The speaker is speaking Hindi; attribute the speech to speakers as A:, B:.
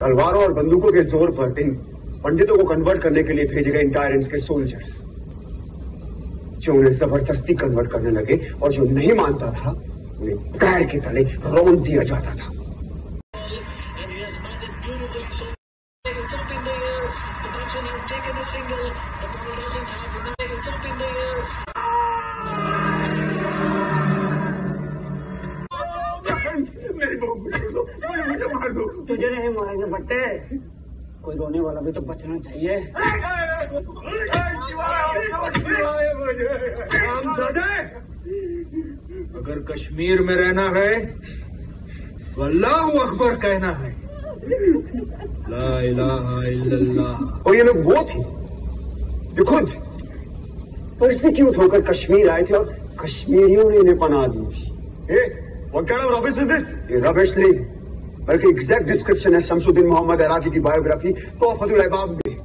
A: तलवारों और बंदूकों के ज़ोर पर इन पंडितों को कन्वर्ट करने के लिए भेजे गए इंटायरेंस के सोल्जर्स जो उन्हें ज़बरदस्ती कन्वर्ट करने लगे और जो नहीं मानता था उन्हें पैर के तले रौन दिया जाता था. मेरी
B: नहीं मारेंगे बट्टे। कोई रोने वाला भी तो बचना चाहिए।
C: अगर कश्मीर में रहना है तो अल्लाह अकबर कहना है। ला इलाहा इल्लल्लाह।
A: और ये लोग वो थे जो खुद। परसिक्यूट होकर कश्मीर आए थे और कश्मीरियों ने इन्हें पनाह दी थी? ए, what kind of rubbish is this? बल्कि एग्जैक्ट डिस्क्रिप्शन है शमसुद्दीन मोहम्मद इराकी की बायोग्राफी तो फजूल अहबाब में